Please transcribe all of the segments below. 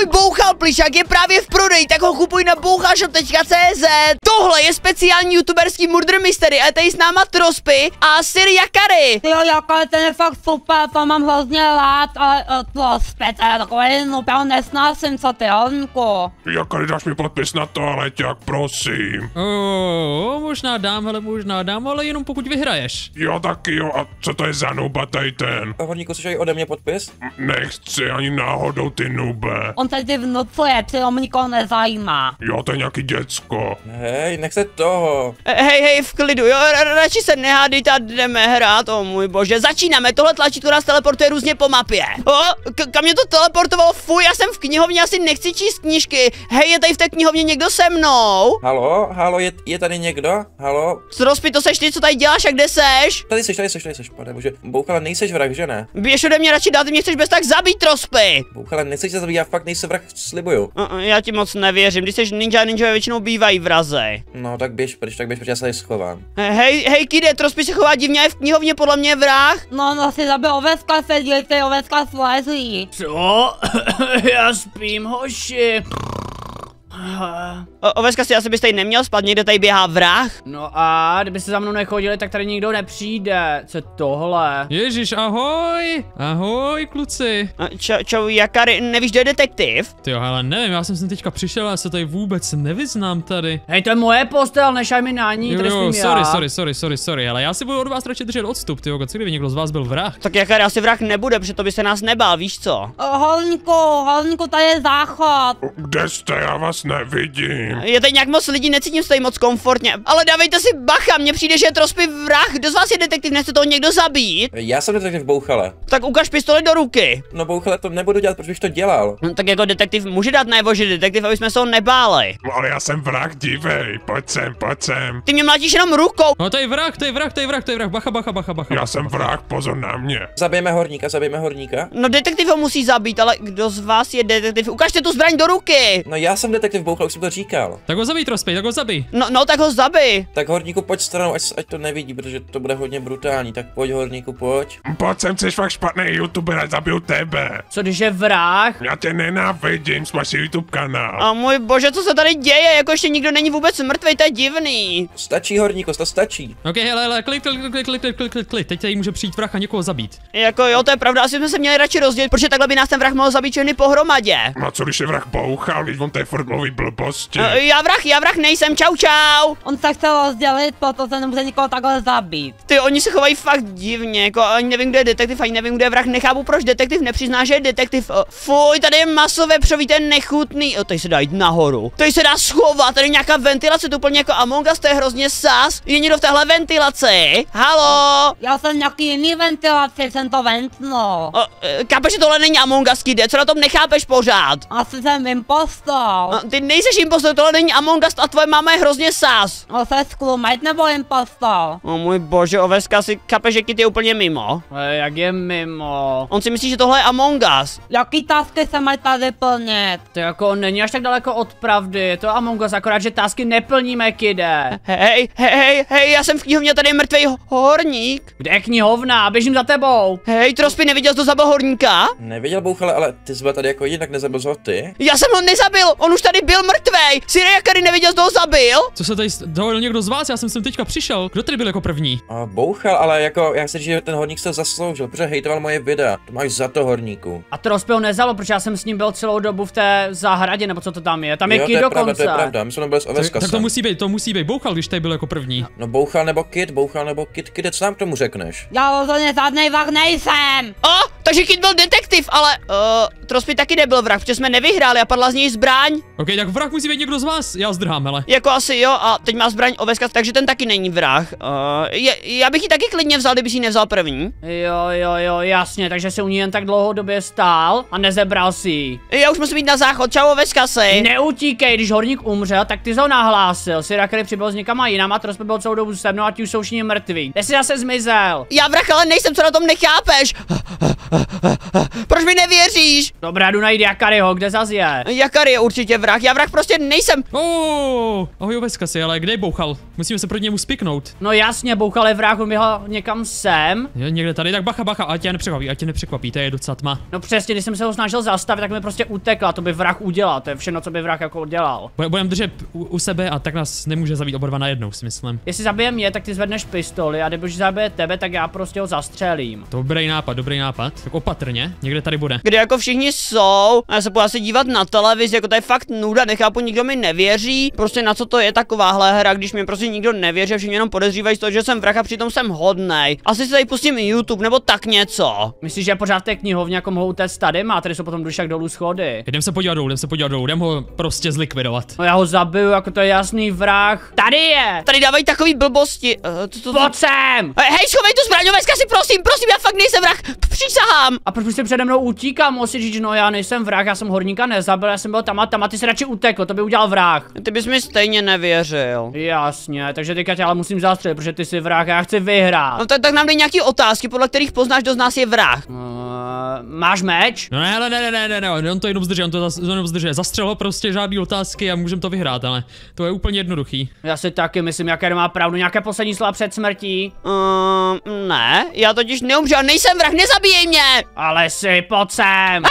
můj bouchal plišák je právě v prodeji, tak ho kupuj na bouchašop.cz. Tohle je speciální youtuberský murder mystery a tady s náma Trospy a Sir Jakary. Jo, jako ten je fakt super, to mám hrozně rád, ale uh, to zpět, je takový, no já nesnáším, co ty, Honko. Jakary dáš mi podpis na to, ale jak prosím. Oh, možná dám, hele, možná dám, ale jenom pokud vyhraješ. Jo, taky jo, a co to je za nuba tady ten? Horníku, chceš ode mě podpis? Nechci ani náhodou ty nube. On tady vnucuje, přitom nikoho nezajímá. Jo, to je nějaký děcko. Hej, nech se toho. Hej, hej, v klidu, jo, ra- radši se nehádejte a jdeme hrát, o můj bože. Začínáme, tohle tlačítko nás teleportuje různě po mapě. O, k- kam mě to teleportovalo, fuj, já jsem v knihovně, asi nechci číst knížky. Hej, je tady v té knihovně někdo se mnou? Halo, halo, je, je tady někdo? Halo? Zrozpi, to seš ty, co tady děláš a kde seš? Tady seš, tady seš, tady seš, pane bože. Bouchala, nejseš vrah, že ne? Běž ode mě radši dát, ty mě chceš bez tak zabít, Rospy. Bouchala, nechceš se zabít, já fakt nejsem vrah, slibuju. Uh, uh, Já ti moc nevěřím, když jsi ninja, ninja většinou bývají vraze. No, tak běž pryč, tak běž pryč, já se tady schovám. Hej, hej, kide, Trospy se chová divně a je v knihovně, podle mě vrah. No, no si zabil oveska, se dílejte, oveska slezí. Co? Já spím, hoši. O, Oveska si asi bys tady neměl spát, někde tady běhá vrah. No a kdyby se za mnou nechodili, tak tady nikdo nepřijde. Co je tohle? Ježíš, ahoj! Ahoj, kluci! A Čau, čau, Jakary, nevíš, kdo je detektiv? Ty jo, hele, nevím, já jsem sem teďka přišel, já se tady vůbec nevyznám tady. Hej, to je moje postel, nešaj mi na ní, Jo, jo, sorry, já. sorry, sorry, sorry, sorry, ale já si budu od vás radši držet odstup, ty co kdyby někdo z vás byl vrah. Tak Jakary asi vrah nebude, protože to by se nás nebál, víš co? Holníku, holníku, tady je záchod. Kde jste, já vás nevidím. Je tady nějak moc lidí, necítím se tady moc komfortně. Ale dávejte si bacha, mně přijde, že je Trospy vrah. Kdo z vás je detektiv, nechce toho někdo zabít? Já jsem detektiv Bouchale. Tak ukaž pistoli do ruky. No Bouchale, to nebudu dělat, proč bych to dělal? No, tak jako detektiv může dát najevo, že detektiv, aby jsme se ho nebáli. No, ale já jsem vrah, dívej, pojď sem, pojď sem. Ty mě mlátíš jenom rukou. No to je vrah, to je vrah, to je vrah, to je vrah, bacha, bacha, bacha, bacha. Já bacha, jsem bacha. vrah, pozor na mě. Zabijeme horníka, zabijeme horníka. No detektiv ho musí zabít, ale kdo z vás je detektiv? Ukažte tu zbraň do ruky. No já jsem detektiv Bouchale, už jsem to říkal. Tak ho zabij, Trospej, tak ho zabij. No, no tak ho zabij. Tak horníku pojď stranou, ať, ať to nevidí, protože to bude hodně brutální. Tak pojď horníku, pojď. Pojď sem, jsi fakt špatný youtuber, ať zabiju tebe. Co když je vrah? Já tě nenávidím, máš YouTube kanál. A můj bože, co se tady děje? Jako ještě nikdo není vůbec mrtvý, to je divný. Stačí horníku, to stačí. Ok, hele, hele, klik, klik, klik, klik, klik, klik, klik, klik, teď tady může přijít vrah a někoho zabít. Jako jo, to je pravda, asi jsme se měli radši rozdělit, protože takhle by nás ten vrah mohl zabít všechny pohromadě. No a co když je vrah bouchal, když on tady furt mluví blbosti. E, Já vrah, já vrah nejsem, čau čau. On se chce rozdělit, proto se nemůže nikoho takhle zabít. Ty, oni se chovají fakt divně, jako ani nevím, kdo je detektiv, ani nevím, kdo je vrah, nechápu, proč detektiv nepřizná, že je detektiv. O, fuj, tady je maso vepřový, ten nechutný. O, tady se dá jít nahoru. Tady se dá schovat, tady je nějaká ventilace, to úplně jako Among Us, to je hrozně sas. Je někdo v téhle ventilaci? Halo? Já jsem nějaký jiný ventilaci, jsem to ventnul. O, e, chápeš, že tohle není Among Us, kide, co na tom nechápeš pořád? Asi jsem impostor. Ty nejseš impostor, tohle není Among Us a tvoje máma je hrozně sas. No se sklumajt nebo impostor? O můj bože, Oveska si kape, že Kit je úplně mimo. E, jak je mimo? On si myslí, že tohle je Among Us. Jaký tasky se mají tady plnit? To jako není až tak daleko od pravdy, je to Among Us, akorát, že tásky neplníme, kide. Hej, hej, hej, hej, já jsem v knihovně, tady je mrtvej horník. Kde je knihovna? Běžím za tebou. Hej, Trospy, neviděl jsi to zabil horníka? Nevěděl Bouchale, ale ty jsi byl tady jako jinak, nezabil ty? Já jsem ho nezabil, on už tady byl mrtvej. Kary neviděl, kdo zabil? Co se tady dohodl někdo z vás? Já jsem sem teďka přišel. Kdo tady byl jako první? A Bouchal, ale jako, já si říct, že ten horník se zasloužil, protože hejtoval moje videa. To máš za to horníku. A Trospy ho nezalo, protože já jsem s ním byl celou dobu v té zahradě, nebo co to tam je. Tam je jo, Kid to je pravda, dokonce. to je pravda, my jsme byli s Tak, Oveska tak to musí být, to musí být bouchal, když tady byl jako první. No Bouchal nebo Kid, Bouchal nebo Kid, Kid, co nám k tomu řekneš? Já rozhodně žádnej vrah nejsem. O, takže Kit byl detektiv, ale uh, Trospy taky nebyl vrah, protože jsme nevyhráli a padla z něj zbraň. Ok, tak vrah musí být někdo z vás. Já zdrhám, hele. Jako asi jo, a teď má zbraň Oveska, takže ten taky není vrah. Uh, je, já bych ji taky klidně vzal, kdyby si ji nevzal první. Jo, jo, jo, jasně, takže se u ní jen tak dlouhodobě stál a nezebral si ji. Já už musím jít na záchod, čau Oveska si. Neutíkej, když horník umřel, tak ty jsi ho nahlásil. Syrakary přibyl s někama jinama, Trospy byl celou dobu se mnou a ti už jsou všichni mrtví. Kde jsi zase zmizel? Já vrah ale nejsem, co na tom nechápeš. Proč mi nevěříš? Dobrá, jdu najít Jakaryho, kde zas je? Jakary je určitě vrah, já vrah prostě nejsem. Oh, ahoj oveska si, ale kde je bouchal? Musíme se proti němu spiknout. No jasně, bouchal je vrah, on běhal někam sem. Je někde tady, tak bacha, bacha, ať tě nepřekvapí, ať tě nepřekvapí, to je docela tma. No přesně, když jsem se ho snažil zastavit, tak mi prostě utekla, to by vrah udělal, to je všechno, co by vrah jako udělal. Bude- Budeme držet u, u, sebe a tak nás nemůže zabít oba dva najednou, si myslím. Jestli zabije mě, tak ty zvedneš pistoli a když zabije tebe, tak já prostě ho zastřelím. Dobrý nápad, dobrý nápad. Tak opatrně, někde tady bude. Kde jako všichni jsou, a já se půjdu asi dívat na televizi, jako to je fakt nuda, nechápu, nikdo mi nevěří, prostě na co to je takováhle hra, když mi prostě nikdo nevěří, a všichni jenom podezřívají z toho, že jsem vrah a přitom jsem hodnej. Asi si tady pustím YouTube nebo tak něco. Myslíš, že pořád té knihovně jako mohou utéct tady? Má tady jsou potom dušak dolů schody. Jdem se podívat dolů, jdem se podívat dolů, jdem ho prostě zlikvidovat. No já ho zabiju, jako to je jasný vrah. Tady je! Tady dávají takový blbosti. Uh, to, to, to... Pojď sem! Hej, schovej tu zbraň, si prosím, prosím, já fakt nejsem vrah, přísahám. A proč si přede mnou utíká? Musí říct, no já nejsem vrah, já jsem horníka nezabil, já jsem byl tam a tam a ty se radši utekl, to by udělal vrah. Ty bys mi stejně nevěřil. Jasně, takže teďka tě ale musím zastřelit, protože ty jsi vrah a já chci vyhrát. No tak, tak nám dej nějaký otázky, podle kterých poznáš, kdo z nás je vrah. Uh, máš meč? No ne, ale ne, ne, ne, ne, ne, on to jenom zdržuje, on to zas- jenom zdržuje. Zastřel ho prostě žádný otázky a můžeme to vyhrát, ale to je úplně jednoduchý. Já si taky myslím, jaké má pravdu, nějaké poslední slova před smrtí. Um, ne, já totiž neumřu, já nejsem vrah, nezabíjej mě! Ale si, pojď sem.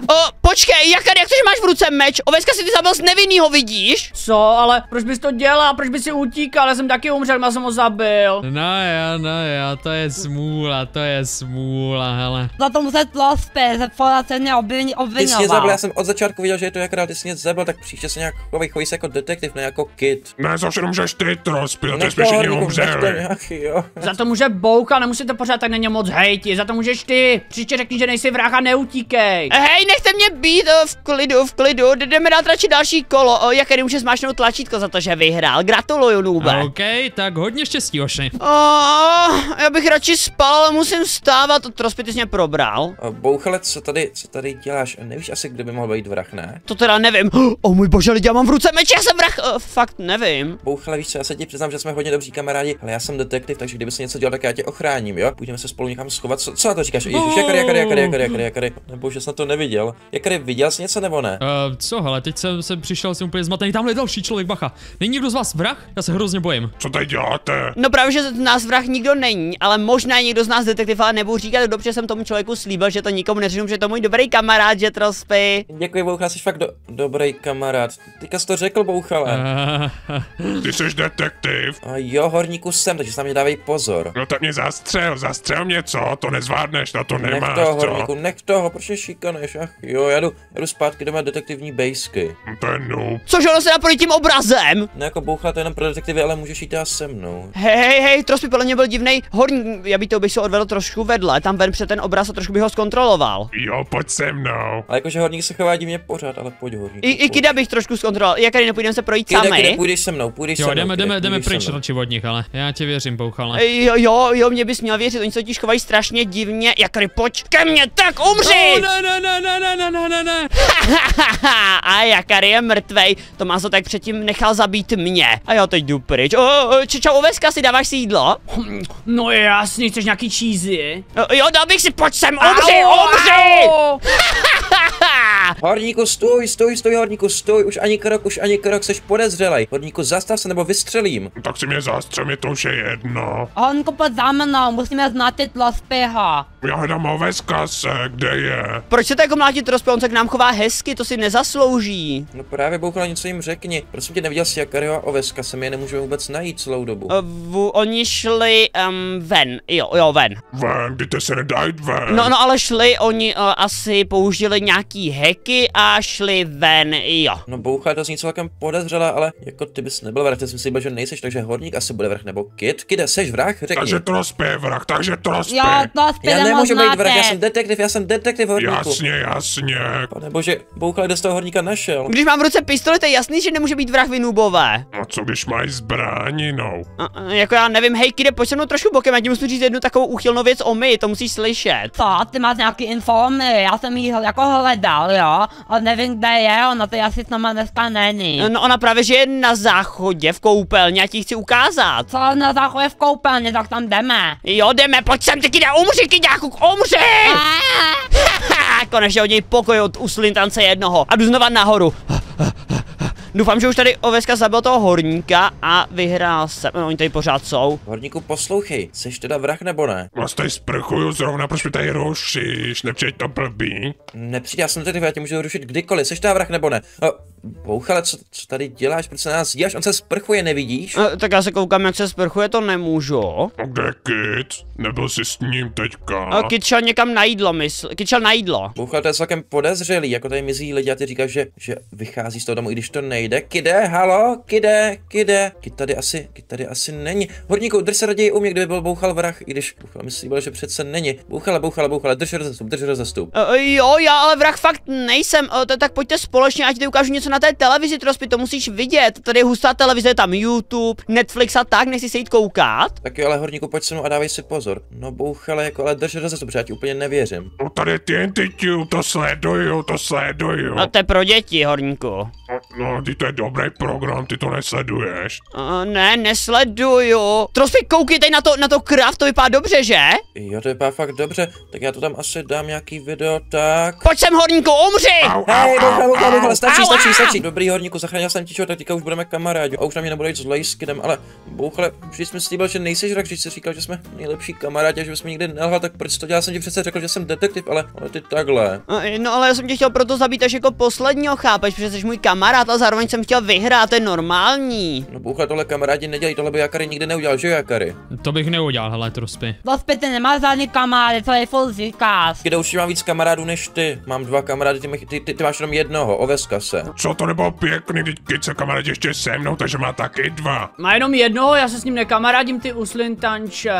O, počkej, jak, jak to, že máš v ruce meč? Oveska si ty zabil z nevinnýho, vidíš? Co, ale proč bys to dělal, proč bys si utíkal, já jsem taky umřel, já jsem ho zabil. No jo, no jo, to je smůla, to je smůla, hele. Za to muset prospět, že Fora se mě obvin, Ty jsi zabil, já jsem od začátku viděl, že je to jak rád, ty jsi mě zabil, tak příště se nějak chovej, chovej se jako detektiv, ne jako kid. Ne, za všechno můžeš ty, Trospy, ty jsme to, všichni nech to umřeli. Za to může Bouka, nemusíte pořád tak na ně moc hejti, za to můžeš ty. Příště řekni, že nejsi vrah a neutíkej. Hej, nechte mě být, o, v klidu, v klidu, jdeme dát radši další kolo, o, jak může zmáčknout tlačítko za to, že vyhrál, gratuluju, Nube. OK, tak hodně štěstí, Oši. O, já bych radši spal, ale musím vstávat, Trospy, ty jsi mě probral. Bouchale, co tady, co tady děláš? Nevíš asi, kdo by mohl být vrah, ne? To teda nevím. O můj bože, lidi, já mám v ruce meč, já jsem vrah, o, fakt nevím. Bouchale, víš co, já se ti přiznám, že jsme hodně dobří kamarádi, ale já jsem detektiv, takže kdyby se něco dělal, tak já tě ochráním, jo? Půjdeme se spolu někam schovat. Co, co na to říkáš? Ježíš, jakary, jakary, jakary, jakary, jakary, jakary. Nebo že na to neviděl. Jakary, viděl jsi něco nebo ne? Uh, co, hele, teď jsem, jsem přišel, jsem úplně zmatený, tamhle je další člověk, bacha. Není někdo z vás vrah? Já se hrozně bojím. Co tady děláte? No právě, že z nás vrah nikdo není, ale možná je někdo z nás detektiv, ale nebudu říkat, dobře jsem tomu člověku slíbil, že to nikomu neřeknu, že to můj dobrý kamarád, že Trospy. Děkuji, Bouchale, jsi fakt do, dobrý kamarád. Teďka jsi to řekl, Bouchale. Uh, Ty jsi detektiv. A jo, horníku jsem, takže se na mě dávej pozor. No tak mě zastřel, zastřel mě, co? To nezvládneš, na to Nech nemáš, toho, co? horníku, nech toho, proč je šikaneš? Ach jo, já jdu, já jdu zpátky do mé detektivní bejsky. No To je noob. Což ono se dá projít tím obrazem? No jako Bouchale, to je jenom pro detektivy, ale můžeš jít dát se mnou. Hej, hej, hej, Trospy podle mě byl divnej horní, já bych to bych se odvedl trošku vedle, tam ven před ten obraz a trošku bych ho zkontroloval. Jo, pojď se mnou. Ale jakože horník se chová divně pořád, ale pojď horníku. I, i. Kida bych trošku zkontroloval, jak tady nepůjdeme se projít sami. kide, půjdeš se mnou, půjdeš se jo, mnou. jdeme, jdeme, jdeme se pryč radši od nich, ale já ti věřím, bouchale. Ej, Jo, jo, jo, mě bys měl věřit, oni se totiž chovají strašně divně, jak pojď ke mně, tak umři! Oh, ne, ne, ne, ne, ne, ne, ne, ne, ne. a Jakary je mrtvej, Tomáso tak předtím nechal zabít mě. A já teď jdu pryč. O, o, čau, oveska, si dáváš si jídlo? No jasný, chceš nějaký cheesy? Jo, dal bych si, pojď sem, umři, umři! Horníku, stůj, stůj, stůj, horníku, stůj, už ani krok, už ani krok, seš podezřelej. Horníku, zastav se nebo vystřelím. No Tak si mě zastřel, mě to už je jedno. Honko, pojď za mnou, musíme znát ty Trospyho. Já hledám oveska se, kde je? Proč se to jako mlátit rozpě, on se k nám chová hezky, to si nezaslouží. No právě bouchala něco jim řekni. Prosím tě, neviděl jsi Jakaryho a Oveska, se my je nemůžeme vůbec najít celou dobu. V, oni šli um, ven, jo, jo, ven. Ven, kdy se nedá jít ven. No, no, ale šli, oni uh, asi použili nějaký hacky a šli ven, jo. No boucha, to zní celkem podezřelá, ale jako ty bys nebyl vrah, ty jsem si myslel, že nejseš, takže horník asi bude vrah, nebo kid, kide, seš vrah, řekni. Takže Trospy je vrah, takže Trospy. Jo, Trospy, já nemůžu být vrah, já jsem detektiv, já jsem detektiv horníku. Jasně, jasně. Pane bože, boucha, kdo z toho horníka našel? Když mám v ruce pistoli, to je jasný, že nemůže být vrah vinubové. No co když mají zbráninou? A, a, jako já nevím, hej, kde pojď se mnou trošku bokem, já ti musím říct jednu takovou úchylnou věc o my, to musíš slyšet. Co, ty máš nějaký informy, já jsem jí jako hledal, jo. Jo, a nevím, kde je, ona to asi s náma dneska není. No ona právě, že je na záchodě v koupelně a ti chci ukázat. Co na záchodě v koupelně, tak tam jdeme. Jo, jdeme, pojď sem, ty kyda, umři, kyďáku, umři! Ha, konečně od něj pokoj od uslintance jednoho. A jdu znova nahoru. Doufám, že už tady Oveska zabil toho horníka a vyhrál se. No, oni tady pořád jsou. Horníku, poslouchej, jsi teda vrah nebo ne? Tady sprchuju zrovna, proč mi tady rušíš? Nepřijď to blbý. Nepřijď, já jsem tady, já tě můžu rušit kdykoliv, jsi teda vrah nebo ne? No, bouchale, co, co tady děláš, proč se na nás díváš? On se sprchuje, nevidíš? E, tak já se koukám, jak se sprchuje, to nemůžu. A kde je Kit? Nebyl jsi s ním teďka? A Kit šel někam na jídlo, mysl. Kit šel na jídlo. Bouchale, to je celkem podezřelý, jako tady mizí lidi a ty říkáš, že, že vychází z toho domu, i když to nejde. Kide, halo, kide, kide. Kid tady asi, kid tady asi není. Horníku, drž se raději u mě, kdyby byl bouchal vrah, i když bouchal myslí, že přece není. Bouchale, bouchale, bouchale, drž rozestup, drž rozestup. E, jo, já ale vrah fakt nejsem. To, tak pojďte společně, ať ti ukážu něco na té televizi, Trospy, to musíš vidět. Tady je hustá televize, je tam YouTube, Netflix a tak, nechci se jít koukat. Tak jo, ale horníku, pojď se mnou a dávej si pozor. No bouchale, jako ale drž rozestup, já ti úplně nevěřím. No tady TNT, to sleduju, to sleduju. A to je pro děti, horníku. No, ty to je dobrý program, ty to nesleduješ. Uh, ne, nesleduju. Trospy, koukej tady na to, na to kraft, to vypadá dobře, že? Jo, to vypadá fakt dobře, tak já to tam asi dám nějaký video, tak... Pojď sem, horníku, umři! Au, au, au, au. stačí, stačí, stačí. Dobrý horníku, zachránil jsem ti tak teďka už budeme kamarádi. A už na mě nebude jít zlej s kidem, ale bouchale, vždyť jsme slíbil, že nejsi rak, když jsi říkal, že jsme nejlepší kamarádi a že jsme nikdy nelhal, tak proč to dělal? Jsem ti přece řekl, že jsem detektiv, ale, ale ty takhle. Uh, no ale já jsem tě chtěl proto zabít až jako posledního, chápeš, protože jsi můj kamarád a zároveň jsem chtěl vyhrát, to je normální. No bouchle, tohle kamarádi nedělají, tohle by Jakary nikdy neudělal, že Jakary? To bych neudělal, hele, trospy. Ty nemáš žádný kamarády, co je furt říkáš. Kde už mám víc kamarádů než ty. Mám dva kamarády, ty, ty, ty, ty máš jenom jednoho, oveska se. Co to nebylo pěkný, teď Kit se kamarád ještě se mnou, takže má taky dva. Má jenom jednoho, já se s ním nekamarádím, ty uslintanče.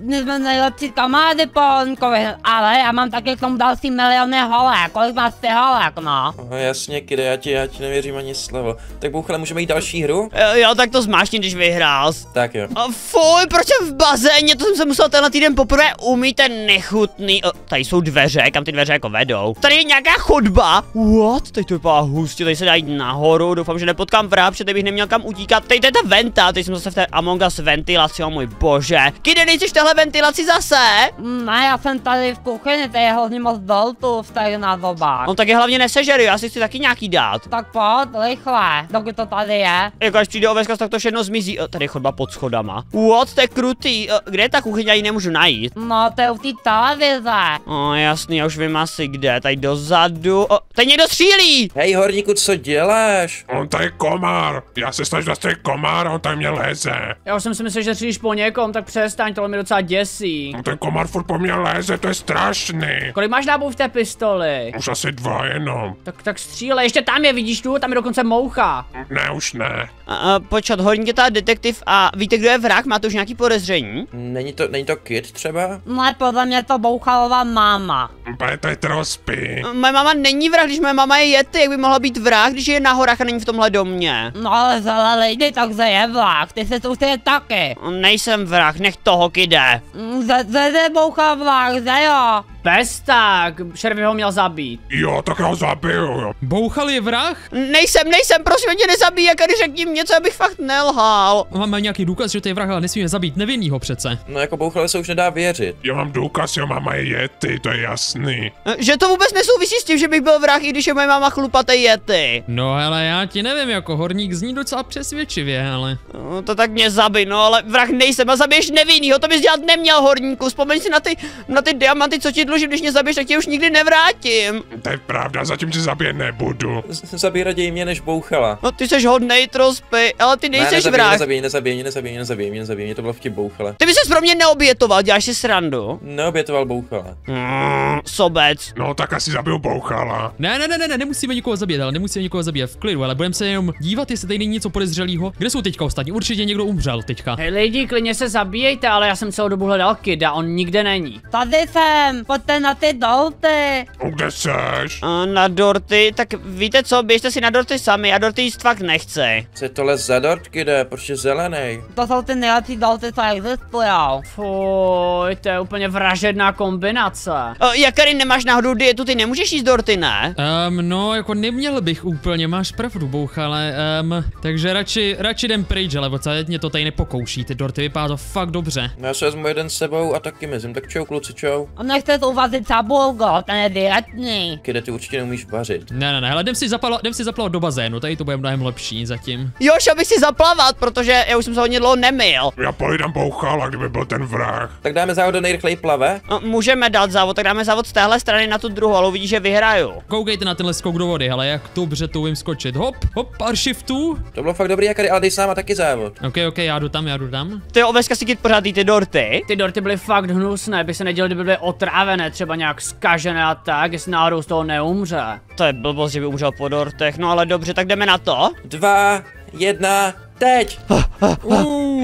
My jsme nejlepší kamarády po Honkovi, ale já mám taky k tomu další miliony holek. Kolik máš ty holek, no? No jasně, kide, já ti, já ti nevěřím ani slovo. Tak bouchle, můžeme jít další hru? Uh, jo, tak to zmášni, když vyhrál. Tak jo. A fuj, proč jsem v bazéně, to jsem se musel tenhle týden poprvé umít, ten nechutný. O, tady jsou dveře, kam ty dveře jako vedou. Tady je nějaká chodba. What? Teď to vypadá hustě, tady se dá jít nahoru, doufám, že nepotkám protože tady bych neměl kam utíkat. Tady to je ta venta, teď jsem zase v té Among Us ventilaci, o můj bože. Kide, nejsi v téhle ventilaci zase? Mm, Ne, já jsem tady v kuchyni, to je hodně moc doltů v těch nádobách. No tak je hlavně nesežeru, já si chci taky nějaký dát. Tak pojď, rychle, dokud to tady je. Jako až přijde oveska, tak to všechno zmizí. O, tady je chodba pod schodama. What, to je krutý. O, kde je ta kuchyně, já ji nemůžu najít. No, to je u té televize. O, jasný, já už vím asi kde, tady dozadu. O, tady někdo střílí! Hej, horníku, co děláš? On tady je komár. Já se snažím zastavit komár a on tady mě leze. Já už jsem si myslel, že střílíš po někom, tak přestaň, tohle mi docela děsí. No ten komár furt po mně leze, to je strašný. Kolik máš nábojů v té pistoli? Už asi dva jenom. Tak, tak střílej, ještě tam je, vidíš tu, tam je dokonce moucha. Ne, už ne. A, a, počkat, je detektiv a víte, kdo je vrah? Má to už nějaký podezření? Není to, není to kid třeba? Ne, podle mě to bouchalová máma. Pane, to je trospy. Moje máma není vrah, když moje máma je jety, jak by mohla být vrah, když je na horách a není v tomhle domě? No ale zele lidi, takže je vlak, ty se tu chtějí taky. Nejsem vrah, nech toho kide. Mm, Ze, ze, ze bouchal vlak, ze jo. Bez tak, šerif ho měl zabít. Jo, tak já ho zabiju, jo. Bouchal je vrah? Nejsem, nejsem, prosím tě nezabij, jak tady řekni něco, abych fakt nelhal. Máme nějaký důkaz, že to je vrah, ale nesmíme zabít nevinnýho přece. No jako bouchle se už nedá věřit. Já mám důkaz, jo, máma je jety, to je jasný. Že to vůbec nesouvisí s tím, že bych byl vrah, i když je moje máma chlupatý jety. No ale já ti nevím, jako horník zní docela přesvědčivě, ale... No, to tak mě zabij, no ale vrah nejsem a zabiješ nevinnýho, to bys dělat neměl horníku, vzpomeň si na ty, na ty diamanty, co ti dlužím, když mě zabiješ, tak tě už nikdy nevrátím. To je pravda, zatím si zabít nebudu. Z- Zabij raději mě než bouchala. No ty jsi hodnej trospy, ale ty Ne, nejseš nezabij, vrah. nezabij, nezabij, nezabij, nezabij, nezabij, mě to bylo vtip bouchala. Ty bys se pro mě neobětoval, děláš si srandu. Neobětoval bouchala. Mm, sobec. No, tak asi zabiju bouchala. Ne, ne, ne, ne, ne, nemusíme nikoho zabít, ale nemusíme nikoho zabít v klidu, ale budeme se jenom dívat, jestli tady není něco podezřelého. Kde jsou teďka ostatní? Určitě někdo umřel teďka. Hej lidi, klidně se zabíjejte, ale já jsem celou dobu hledal Kida, on nikde není. Tady jsem, pojď běžte na ty dolty. Kde seš? A na dorty, tak víte co, běžte si na dorty sami, já dorty jíst fakt nechci. Co je tohle za dort, kide? Proč je zelený? To jsou ty nejlepší dolty, co existujou. Fuj, to je úplně vražedná kombinace. O, Jakary, nemáš náhodou dietu, ty nemůžeš jíst dorty, ne? Um, no, jako neměl bych úplně, máš pravdu, bouch, ale um, takže radši, radši jdem pryč, ale odsaď mě to tady nepokouší, ty dorty vypadá to fakt dobře. No já se vezmu jeden s sebou a taky mizím, tak čau kluci, čau. A nechce to uvařit sabulgo, ten je dietní. Kide, ty určitě neumíš vařit. Ne, ne, ne, ale jdem si, zapala, jdem si zaplavat do bazénu, tady to bude mnohem lepší zatím. Jo, šel bych si zaplavat, protože já už jsem se hodně dlouho nemil. Já pojídám bouchala, kdyby byl ten vrah. Tak dáme závod do nejrychleji plave? O, Můžeme dát závod, tak dáme závod z téhle strany na tu druhou, ale uvidíš, že vyhraju. Koukejte na tenhle skok do vody, ale jak dobře tu umím skočit. Hop, hop, pár shiftů. To bylo fakt dobrý, jaký, ale dej s náma taky závod. Ok, ok, já jdu tam, já jdu tam. Ty jo, oveska si pořád ty dorty. Ty dorty byly fakt hnusné, by se nedělali, kdyby byly otrávené, třeba nějak zkažené a tak, jestli náhodou z toho neumře. To je blbost, že by umřel po dortech, no ale dobře, tak jdeme na to. Dva, jedna, teď!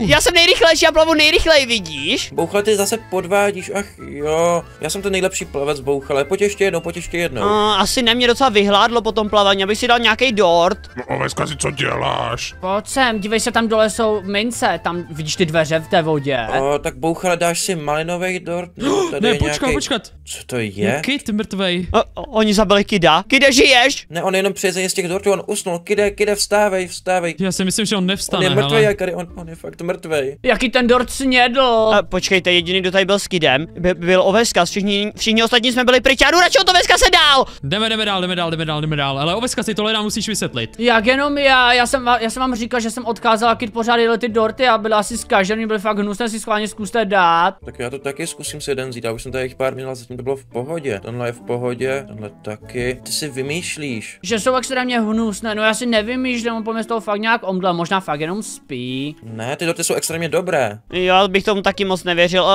Já jsem nejrychlejší, já plavu nejrychleji, vidíš? Bouchale, ty zase podvádíš, ach jo. Já jsem ten nejlepší plavec, Bouchale, pojď ještě jednou, pojď ještě jednou. Uh, asi ne, mě docela vyhládlo po tom plavání, abych si dal nějaký dort. No oveska si co děláš? Pojď sem, dívej se, tam dole jsou mince, tam vidíš ty dveře v té vodě. O, tak Bouchale, dáš si malinový dort? Tady Ne, je počkat, nějaký... počkat. Co to je? Kit mrtvej. Uh, oni zabili Kida. Kide, žiješ? Ne, on jenom přijezeně z těch dortů, on usnul. Kide, kide, vstávej, vstávej. Já si myslím, že on On nevstane, je mrtvý, hele. Jakary, on, on je fakt mrtvý. Jaký ten dort snědl? Uh, počkejte, jediný, kdo tady byl s Kidem, by, byl Oveska, všichni, všichni ostatní jsme byli pryč, já jdu radši od Oveska se dál! Jdeme, jdeme dál, jdeme dál, jdeme dál, jdeme dál. Ale oveska si tohle nám musíš vysvětlit. Jak jenom já, já jsem, já jsem vám říkal, že jsem odkázal kit pořád jeli ty dorty a byly asi zkažený, byly fakt hnusné, si schválně zkuste dát. Tak já to taky zkusím si jeden vzít, já už jsem tady jich pár měl, zatím to bylo v pohodě. Tenhle je v pohodě, tenhle taky. Ty si vymýšlíš. Že jsou extrémně hnusné, no já si nevymýšlím, on po mě z toho fakt nějak omdlel, možná fakt jenom spí. Ne, ty dorty jsou extrémně dobré. Já bych tomu taky moc nevěřil. Uh,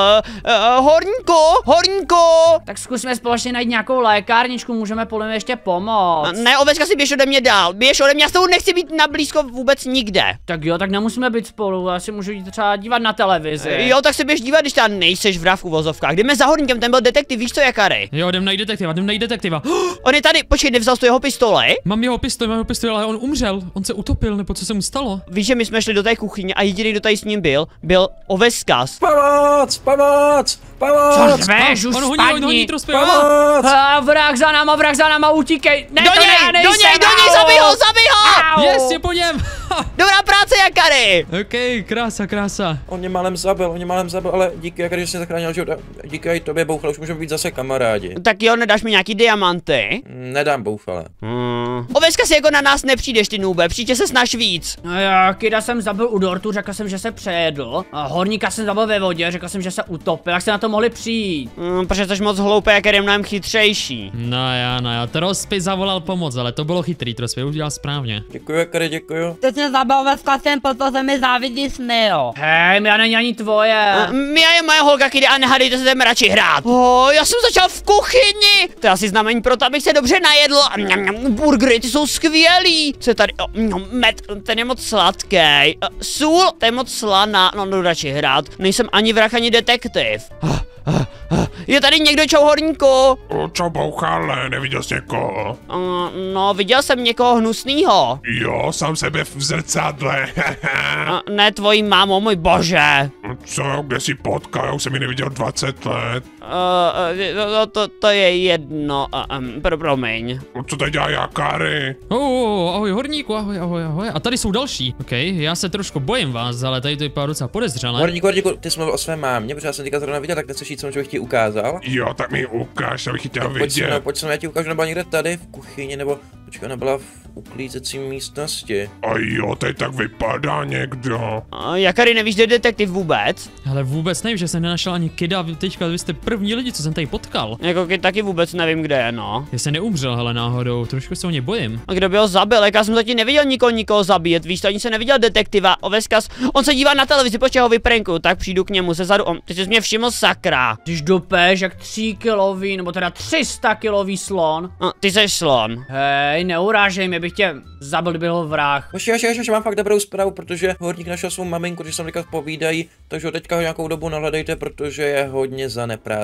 uh, horníku, horníku! Tak zkusíme společně najít nějakou lékárničku, můžeme podle mě ještě pomoct. Uh, ne, Oveska si běž ode mě dál, běž ode mě, já s tou nechci být na blízko vůbec nikde. Tak jo, tak nemusíme být spolu, já si můžu jít třeba dívat na televizi. Jo, tak se běž dívat, když tam nejseš v v uvozovkách. Jdeme za horníkem, ten byl detektiv, víš co, Jakary? Jo, jdem najít detektiva, jdem najít detektiva. On je tady, počkej, nevzal jsi tu jeho pistoli? Mám jeho pistoli, mám jeho pistoli, ale on umřel. On se utopil, nebo co se mu stalo? Víš, že my jsme šli do té kuchyně a jediný, kdo tady s ním byl, byl Oveskas. Pomoc, pomoc, Co pomoc, řveš, už on honí, on honí spadni. trospěv. pomoc. A vrah za náma, vrah za náma, utíkej. Ne, Do to něj, ne, do něj, do něj, zabij ho, zabij ho! Yes, je po něm! Dobrá práce, Jakary! ok, krása, krása. On mě málem zabil, on mě málem zabil, ale díky, Jakary, že jsi zachránil život. Díky i tobě, Bouchale, už můžeme být zase kamarádi. Tak jo, nedáš mi nějaký diamanty? Nedám Bouchale. Hmm. Oveska si jako na nás nepřijdeš, ty nůbe, přijďte se snaž víc. No já, Kida jsem zabil u dortu, řekl jsem, že se přejedl. A horníka jsem zabil ve vodě, řekl jsem, že se utopil, jak se na to mohli přijít. Hmm, protože jsi moc hloupý, Jakary je mnohem chytřejší. No já, no já, Trospy zavolal pomoc, ale to bylo chytrý, Trospy udělal správně. Děkuji, Jakary, děkuji. Ty jsi zabil ve sklasem, protože mi závidí sny, jo. Hej, já není ani tvoje. Mia je moje holka, Kide, a nehadejte se, jdeme radši hrát. Oh, já jsem začal v kuchyni. To je asi znamení pro to, abych se dobře najedl. Mňam, mňam, burgery, ty jsou skvělý. Co je tady? Oh, mňam, med, ten je moc sladký. Uh, sůl, to je moc slaná. No, jdu radši hrát. Nejsem ani vrah, ani detektiv. Uh. Je tady někdo, čau horníku? O, čo bouchale, neviděl jsi někoho? Uh, no, viděl jsem někoho hnusného. Jo, sám sebe v zrcadle. Uh, ne tvojí mámo, můj bože. co, kde jsi potkal, já už jsem ji neviděl 20 let. Uh, uh, to, to, to je jedno. Uh, um, pro, promiň. O, co tady dělá Jakary? Oh, oh, ahoj horníku, ahoj, ahoj, ahoj. A tady jsou další. Ok, já se trošku bojím vás, ale tady to vypadá docela podezřelé. Horníku, horníku, ty jsi mluvil o své mámě, protože já jsem teďka zrovna viděl, tak nechceš jít co bych ti ukázal. Jo, tak mi ukáž, abych chtěl Pojď sem, no, vidět. pojď sem, já ti ukážu, nebo někde tady v kuchyni, nebo počkej, ona byla v uklízecí místnosti. A jo, tady tak vypadá někdo. Uh, Jakary, nevíš, kde je detektiv vůbec? Ale vůbec nevím, že jsem nenašel ani kida, teďka vy jste první lidi, co jsem tady potkal. Jako taky vůbec nevím, kde je, no. Já se neumřel, hele náhodou, trošku se o ně bojím. A kdo by ho zabil? Jak já jsem zatím neviděl nikoho nikoho zabíjet, víš to, ani jsem neviděl detektiva, Oveskas, on se dívá na televizi, počkej ho vyprenku, tak přijdu k němu ze zadu, on, ty jsi mě všiml sakra. Když dopeš jak 3 kilový, nebo teda 300 kilový slon. No, ty jsi slon. Hej, neurážej mě, bych tě zabil, kdyby byl vrah. Hoši, hoši, hoši, mám fakt dobrou zprávu, protože horník našel svou maminku, když jsem říkal povídají, takže ho teďka nějakou dobu nahledejte, protože je hodně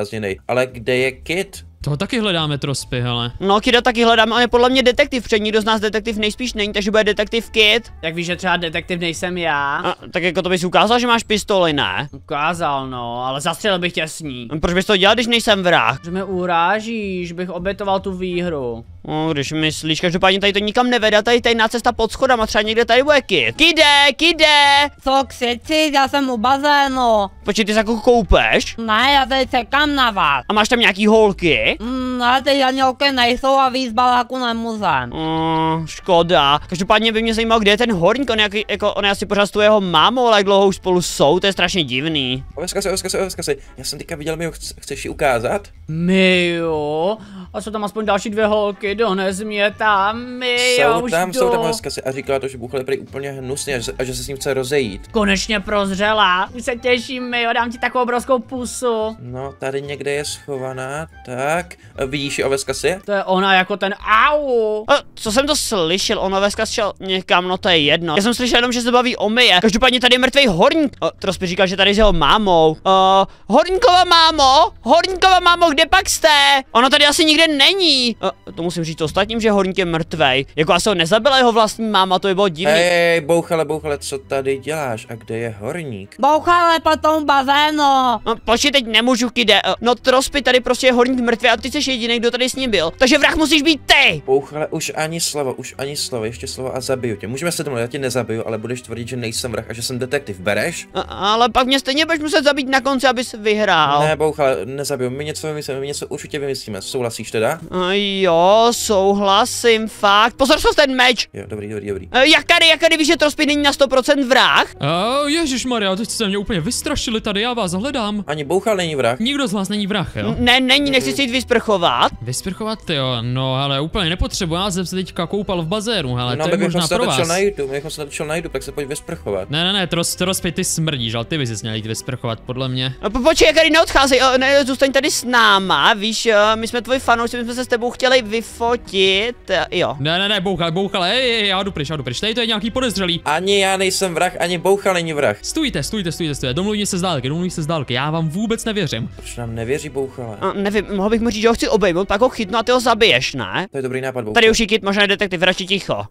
zaneprázdněný. Ale kde je Kit? Toho taky hledáme trospy, hele. No, Kida taky hledám, ale je podle mě detektiv, protože nikdo z nás detektiv nejspíš není, takže bude detektiv Kid. Jak víš, že třeba detektiv nejsem já? A, tak jako to bys ukázal, že máš pistoli, ne? Ukázal, no, ale zastřelil bych tě s ní. Proč bys to dělal, když nejsem vrah? Že mě urážíš, bych obětoval tu výhru. No, když myslíš, každopádně tady to nikam nevede, tady tajná cesta pod schodama, třeba někde tady bude Kid. Kide, Kide! Co křičíš, já jsem u bazénu. Počkej, ty se jako koupeš? Ne, já tady čekám na vás. A máš tam nějaký holky? Mm, ale ty žanělky nejsou a víc baláku nemůžem. Mm, škoda. Každopádně by mě zajímalo, kde je ten horník, on, jak, jako, on je asi pořád s tou jeho mámou, ale jak dlouho už spolu jsou, to je strašně divný. Oveska si, oveska si, oveska si. Já jsem teďka viděl, mi ho chc- chceš ji ukázat? My jo, a jsou tam aspoň další dvě holky, dones mě tam, my jo, jsou už tam, jdu. jsou tam oveska si. A říkala to, že Bůh je prý úplně hnusný a že, se, a že se s ním chce rozejít. Konečně prozřela, už se těším, my jo, dám ti takovou obrovskou pusu. No, tady někde je schovaná, tak. A Vidíš ji oveska si? To je ona jako ten au. A, co jsem to slyšel, on Veska šel někam, no to je jedno. Já jsem slyšel jenom, že se baví o myje. Každopádně tady je mrtvý horník. Uh, Trospy říkal, že tady s jeho mámou. Uh, horníkova mámo, horníkova mámo, kde pak jste? Ona tady asi nikde není. Uh, to musím říct ostatním, že horník je mrtvej. Jako asi ho nezabila jeho vlastní máma, to je bylo divný. Hej, bouchale, bouchale, co tady děláš? A kde je horník? Bouchale po tom bazénu. No, počkej, teď nemůžu, kide. Uh, no, Trospy, tady prostě je horník mrtvý a ty jsi jediný, kdo tady s ním byl. Takže vrah musíš být ty! Bouchale, už ani slovo, už ani slovo, ještě slovo a zabiju tě. Můžeme se domluvit, já tě nezabiju, ale budeš tvrdit, že nejsem vrah a že jsem detektiv. Bereš? A, ale pak mě stejně budeš muset zabít na konci, abys vyhrál. Ne, bouchale, nezabiju. My něco vymyslíme, my něco určitě vymyslíme. Souhlasíš teda? A jo, souhlasím, fakt. Pozor, co ten meč! Jo, dobrý, dobrý, dobrý. E, Jakary, Jakary, víš, že Trospy není na 100% vrah? Oh, Ježíš Maria, teď jste mě úplně vystrašili tady, já vás hledám. Ani bouchal není vrah. Nikdo z vás není vrah, jo? Ne, není, nechci si jít vysprchovat. Vysprchovat, jo, no ale úplně nepotřebuji, já jsem se teďka koupal v bazénu, ale no, to je možná se pro vás. na YouTube, bychom se natočil na YouTube, tak se pojď vysprchovat. Ne, ne, ne, tros, trospy, ty smrdíš, ale ty bys se měl jít vysprchovat, podle mě. E, Po, počkej, Jakary, neodcházej, e, ne, zůstaň tady s náma, víš, e, my jsme tvoji fanoušci, my jsme se s tebou chtěli vyfotit, jo. Ne, ne, ne, bouchal, bouchal, hej, hej, já jdu pryč, já jdu pryč, tady to je nějaký podezřelý. Ani já nejsem vrah, ani bouchal není vrah. Stůjte, stůjte, stůjte, stůjte, domluvíme se z dálky, domluvíme se z dálky, já vám vůbec nevěřím. Proč nám nevěří bouchale? A, nevím, mohl bych mu říct, že ho chci obejmout, pak ho chytnu a ty ho zabiješ, ne? To je dobrý nápad, bouchale. Tady už je kit, možná je detektiv, radši ticho.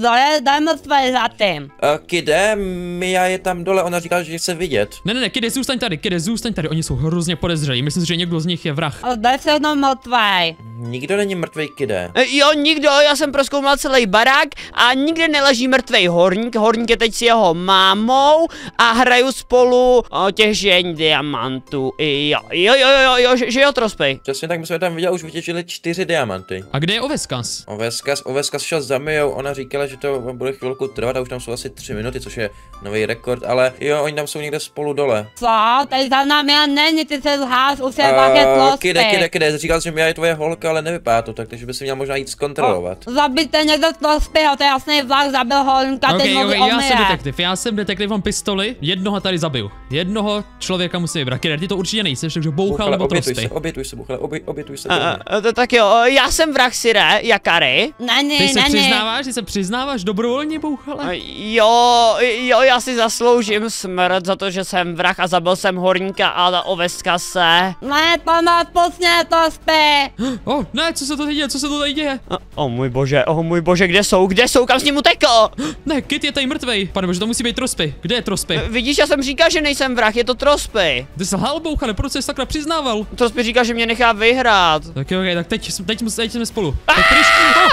Dole, daj mrtvé za tím. Uh, kide, Mia je tam dole, ona říkala, že chce vidět. Ne, ne, ne, kide, zůstaň tady, kide, zůstaň tady, oni jsou hrozně podezřelí, myslím si, že někdo z nich je vrah. Daj se jednou mrtvej. Nikdo není mrtvý kide. E, Jo, nikdo, já jsem proskoumal celý barák a nikde neleží mrtvej horník. Horník je teď s jeho mámou a hraju spolu o těžení diamantů. I Jo, jo, jo, jo, jo, že, že jo, Trospej. Přesně tak, my jsme tam viděli, už vytěžili čtyři diamanty. A kde je Oveskas? Oveskas, Oveskas šel za Mijou, ona říkala, že to bude chvilku trvat a už tam jsou asi tři minuty, což je nový rekord, ale jo, oni tam jsou někde spolu dole. Co? Tady za námi a není, ty se zháš, už je vaše Uh, tlosty. kide, kide, kide, říkal jsi, že Mia je tvoje holka, ale nevypadá to tak, takže by si měl možná jít zkontrolovat. Zabijte někdo tlostého, to je jasný vlak, zabil holníka, Ok, teď mluví ok, o já jsem detektiv, já jsem detektiv, mám pistoli, jednoho tady zabiju. Jednoho člověka musím vybrat, kide, ty to určitě nejseš, takže bouchal nebo obětuj trospy. se, obětuj se, Buchale, obě, obětuj se. A, a, to tak jo, já jsem vrah Sire, Jakary. Není, Ty se není. přiznáváš, ty se přiznáváš dobrovolně, bouchale? A, Jo, jo, já si zasloužím smrt za to, že jsem vrah a zabil jsem horníka a oveska se. Ne, to nás pusně, to spí. Oh, ne, co se to tady děje, co se to tady děje? O, o můj bože, o můj bože, kde jsou, kde jsou, kam s ním utekl? Ne, Kit je tady mrtvej. Pane bože, to musí být trospy. Kde je trospy? Vidíš, já jsem říkal, že nejsem vrah, je to Trospy. Ty jsi lhal, bouchale, proč jsi sakra přiznával? Trospy říká, že mě nechá vyhrát. Tak jo, ok, tak teď, teď, teď jsme spolu. Tak pryč.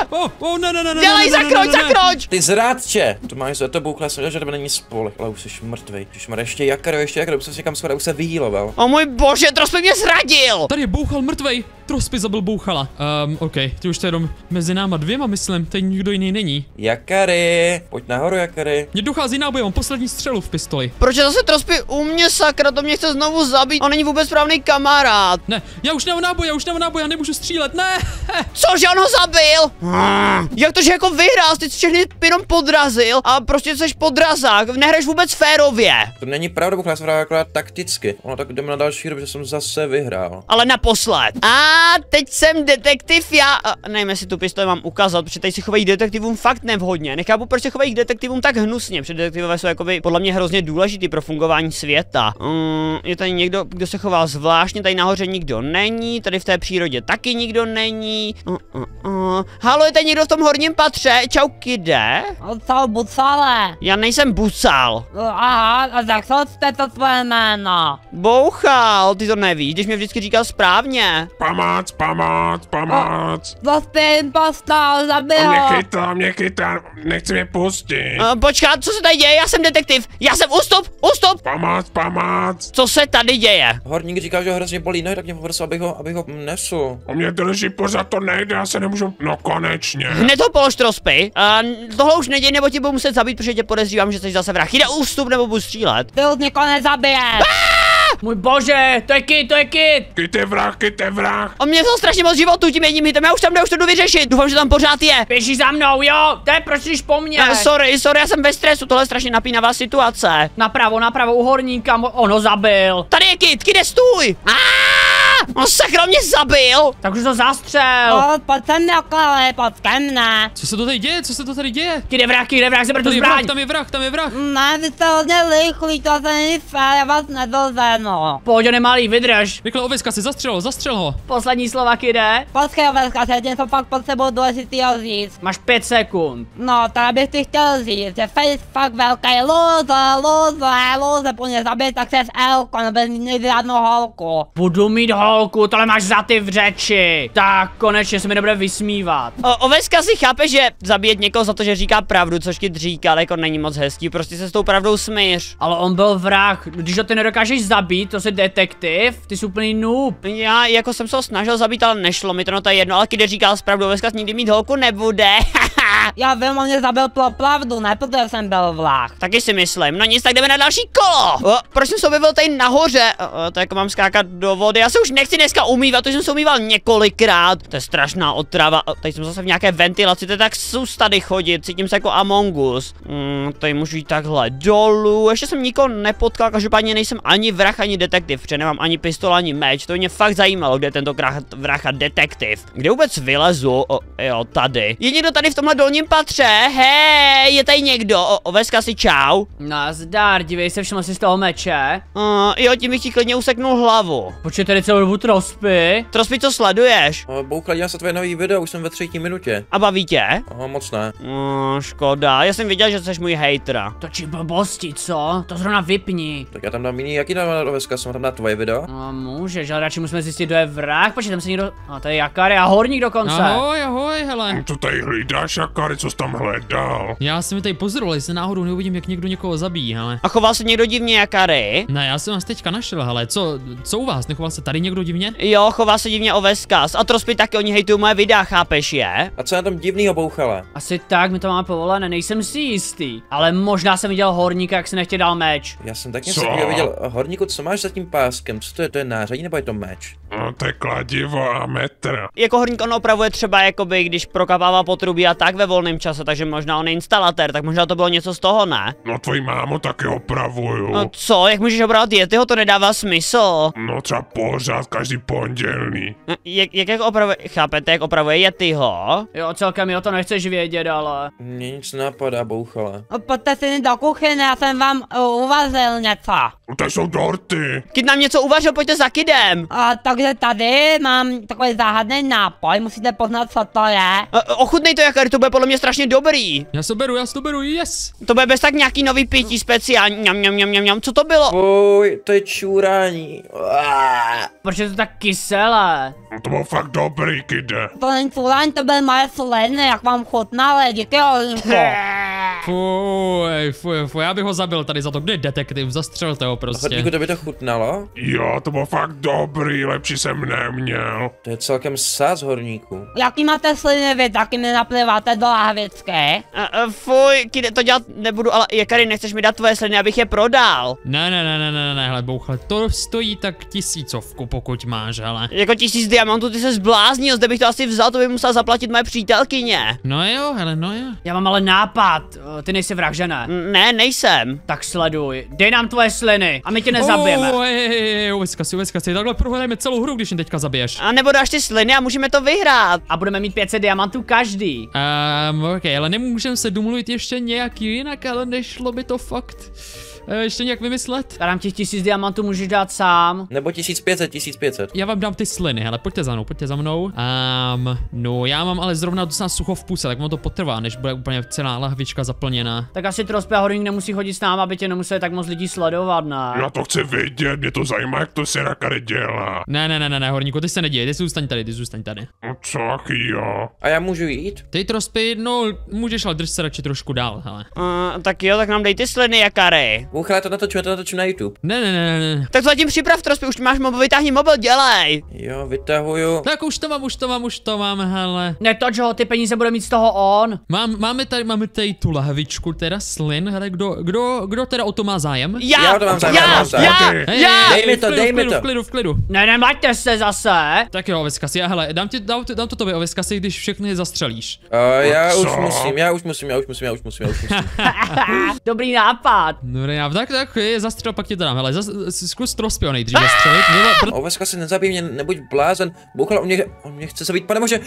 Oh, oh, oh, ne, ne, ne, ne, Dělej, zakroč, zakroč! Ty zrádče! To máš za to jsem věděl, že tebe není spolech, ale už jsi mrtvej. Když má ještě Jakaro, ještě Jakaro, už jsem si někam schodil, už se vyhýloval. O můj bože, Trospy mě zradil! Tady je bouchal mrtvej. Trospy zabil bouchala. Um, ok, ty už to je jenom mezi náma dvěma, myslím, tady nikdo jiný není. Jakary, pojď nahoru, Jakary. Mně dochází náboj, mám poslední střelu v pistoli. Proč zase Trospy u mě sakra, to mě chce znovu zabít. On není vůbec správný kamarád. Ne, já už nemám náboj, já už nemám náboj, já nemůžu střílet, ne! Cože on ho zabil? Hmm. Jak to, že jako vyhrál, ty jsi všechny jenom podrazil a prostě jsi podrazák, nehraješ vůbec férově. To není pravda, Bouchal, já jsem hrál akorát takticky. Ono tak jdeme na další hru, protože jsem zase vyhrál. Ale naposled. A teď jsem detektiv, já... A, nevím, jestli tu pistoli mám ukázat, protože tady si chovají detektivům fakt nevhodně. Nechápu, proč se chovají k detektivům tak hnusně, protože detektivové jsou jakoby podle mě hrozně důležitý pro fungování světa. Um, je tady někdo, kdo se chová zvláštně, tady nahoře nikdo není, tady v té přírodě taky nikdo není. Uh, uh, uh. Halo, je tady někdo v tom horním patře? Čau, kide? Co, bucale? Já nejsem bucal. Aha, a tak co jste to tvoje jméno? Bouchal, ty to nevíš, když mě vždycky říkal správně. Pamác, pamác, pamác. Prostě impostor, zabil A mě chytá, mě chytá, nechci mě pustit. Uh, počkat, co se tady děje? Já jsem detektiv. Já jsem ústup, ústup. Pamác, pamác. Co se tady děje? Horník říká, že ho hrozně bolí, no tak mě poprosil, abych ho, abych ho nesl. O mě drží pořád, to nejde, já se nemůžu... No konečně. Hned ho polož trospy. Uh, tohle už neděj, nebo tě budu muset zabít, protože tě podezřívám, že jsi zase vrah. Jde ústup nebo budu střílet. Ty už nikoho nezabije. Můj bože, to je kid, to je kid. Kyte vrah, kyte vrah. On mě vzal strašně moc životů tím jedním hitem, já už tam jdu, už to jdu vyřešit. Doufám, že tam pořád je. Běží za mnou, jo, to je proč po mně. Uh, sorry, sorry, já jsem ve stresu, tohle je strašně napínavá situace. Napravo, napravo, u horníka, mo- on ho zabil. Tady je Kit, Kit je stůj! Aaaa! On sakra mě zabil! Tak už to zastřel. O, pojď sem Jakale, pojď ke mně. Co se to tady děje, co se to tady děje? Kid je vrah, kid je vrah, zeber tu Tady zbraň. tam je vrah, tam je vrah. Ne, vy jste hodně rychlí, to se není fér, já vás nedozenu. Pojď, nemalý, vydrž. Rychle oveska si zastřel ho, zastřel ho. Poslední slova, kide. Počkej, Veska, já něco fakt potřebuji důležitýho říct. Máš pět sekund. No, to bych ti chtěl říct, že Face fakt velký loser, loser, loser, po mě zabít, tak se s Elko, nebo nikdy žádnou holku. Budu mít holku, tohle máš za ty v řeči. Tak, konečně se mi nebude vysmívat. O, Oveska si chápe, že zabíjet někoho za to, že říká pravdu, což Kit říká, ale jako není moc hezký, prostě se s tou pravdou smíř. Ale on byl vrah, když ho ty nedokážeš zabít, to jsi detektiv, ty jsi úplný noob. Já jako jsem se ho snažil zabít, ale nešlo mi to, no to je jedno, ale Kit říkal pravdu, Oveska nikdy mít holku nebude. Já vím, on mě zabil pro pravdu, ne protože jsem byl vlach. Taky si myslím, no nic, tak jdeme na další kolo. O, proč jsem se objevil tady nahoře? O, o, to jako mám skákat do vody, já se už nechci dneska umývat, to jsem se umýval několikrát. To je strašná otrava, tady jsem zase v nějaké ventilaci, to je tak sus tady chodit, cítím se jako Among Us. Mm, tady můžu jít takhle dolů, ještě jsem nikoho nepotkal, každopádně nejsem ani vrah, ani detektiv, protože nemám ani pistol, ani meč, to mě fakt zajímalo, kde je tento vrah, vrah a detektiv. Kde vůbec vylezu? O, jo, tady. Je někdo tady v tomhle dolním patře? Hej, je tady někdo? O, oveska si čau. Nazdar, dívej se, všiml jsi z toho meče. Uh, jo, tím bych ti klidně useknul hlavu. Počkej, tady celou dobu trospy. Trospy, co sleduješ? O, Bouchal, dělám se tvoje nový video, už jsem ve třetí minutě. A baví tě? Aha, moc ne. Uh, škoda, já jsem věděl, že jsi můj hejtr. Točí blbosti, co? To zrovna vypni. Tak já tam dám jiný, jaký dám oveska, jsem tam dát tvoje video? No, můžeš, ale radši musíme zjistit, kdo je vrah. Počkej, tam se někdo... A to je Jakary a horník dokonce. Ahoj, ahoj, hele. Co tady hlídáš, Akary, co jsi tam hledal? Já jsem mi tady pozoroval, jestli náhodou neuvidím, jak někdo někoho zabíjí, hele. A choval se někdo divně jakary? Ne, já jsem vás teďka našel, hele, co, co u vás, nechoval se tady někdo divně? Jo, chová se divně oveskas. A Trospy taky, oni hejtují moje videa, chápeš je? A co je na tom divnýho Bouchale? Asi tak, mi to máme povolené, nejsem si jistý. Ale možná jsem viděl horníka, jak si nechtěl dal meč. Já jsem tak něco viděl. Horníku, co máš za tím páskem? Co to je? To je nářadí nebo je to meč? No, to je kladivo a metr. Jako horník on opravuje třeba jakoby, když prokapává potrubí a tak ve volném čase, takže možná on je instalatér, tak možná to bylo něco z toho, ne? No, tvoji mámu taky opravuju. No co, jak můžeš opravovat Yetiho, to nedává smysl. No, třeba pořád, každý pondělí. No, Jak, jak, jak opravuje, chápete, jak opravuje Yetiho? Jo, celkem mi o to nechceš vědět, ale... Nic napadá, Bouchale. Pojďte si do kuchyně, já jsem vám uh, uvařil něco. No, to jsou dorty. Kid nám něco uvařil, pojďte za Kidem. A, takže tady mám takový záhadný nápoj, musíte poznat, co to je. A, ochutnej to, Jakary, to bude podle mě strašně dobrý. Já se beru, já se to beru, yes. To bude bez tak nějaký nový pití speciální, mňam, mňam, mňam, mňam, mňam. co to bylo? Fuj, to je čurání. Uá. Proč je to tak kyselé? No, to bylo fakt dobrý, kide. To není culání, to byl moje sliny, jak vám chutnali, díky Olinku. Fuj, fuj, fuj, já bych ho zabil tady za to, kde je detektiv, zastřelte ho prostě. Hodníku, to by to chutnalo? Jo, to bylo fakt dobrý, lepší jsem neměl. To je celkem sás horníku. Jaký máte sliny vy, taky mi napliváte do lahvické? A, a, fuj, kide, to dělat nebudu, ale Jakary, nechceš mi dát tvoje sliny, abych je prodal. Ne, ne, ne, ne, ne, ne, hele, bouchle, to stojí tak tisícovku, pokud máš, hele. Jako tisíc diamantů, ty se zbláznil, zde bych to asi vzal, to by musela zaplatit moje přítelkyně. No jo, hele, no jo. Já mám ale nápad. Eh, Ty nejsi vrah, že ne? Nejsem. Tak sleduj. Dej nám tvoje sliny a my tě nezabijeme. Oh, hej, hej, hej, uveska si, uveska si, takhle prohrajeme celou hru, když mě teďka zabiješ. A nebo dáš ty sliny a můžeme to vyhrát. A budeme mít 500 diamantů každý. Um, ok, ale nemůžeme se domluvit ještě nějak jinak, ale nešlo by to fakt ještě nějak vymyslet. Já nám těch tisíc diamantů můžeš dát sám. Nebo 1500, 1500. Já vám dám ty sliny, hele, pojďte za mnou, pojďte za mnou. Um, no, já mám ale zrovna docela sucho v puse, tak ono to potrvá, než bude úplně celá lahvička zaplněná. Tak asi Trospě a Horník nemusí chodit s náma, aby tě nemuseli tak moc lidí sledovat, ne? Já to chci vidět, mě to zajímá, jak to se Rakare dělá. Ne, ne, ne, ne, ne, horníku, ty se neděje, ty zůstaň tady, ty zůstaň tady. No co, jo. A já můžu jít? Ty trospy, no, můžeš, ale drž se radši trošku dál, hele. Uh, tak jo, tak nám dej ty sliny, Jakary. Bůh, to natočím, já to natočím na YouTube. Ne, ne, ne, ne, ne. Tak to zatím připrav, Trospy, už máš mobil, vytáhni mobil, dělej. Jo, vytahuju. Tak už to mám, už to mám, už to mám, hele. Netoč ho, ty peníze bude mít z toho on. Mám, máme tady, máme tady tu lahvičku, teda slin, hele, kdo, kdo, kdo teda o to má zájem? Já, Já to mám zájem, já to já, mám zájem. já. Hej, já. hej, Dej mi v to, klidu, dej v mi to. V klidu, v klidu. Ne, nemaďte se zase. Tak jo, Oveskasi, a hele, dám, ti, dám, dám to tobě, Oveskasi, když všechny zastřelíš. Uh, já už musím, já už musím, já už musím, já už musím, já už musím. Dobrý nápad. Dobrý, já tak, tak, je zastřel, pak ti to dám. Hele, zas, zkus Trospio nejdřív zastřelit. Nebo, pr- Oveska si nezabij mě, nebuď blázen. Bouchal, on mě, on mě chce zabít, pane bože,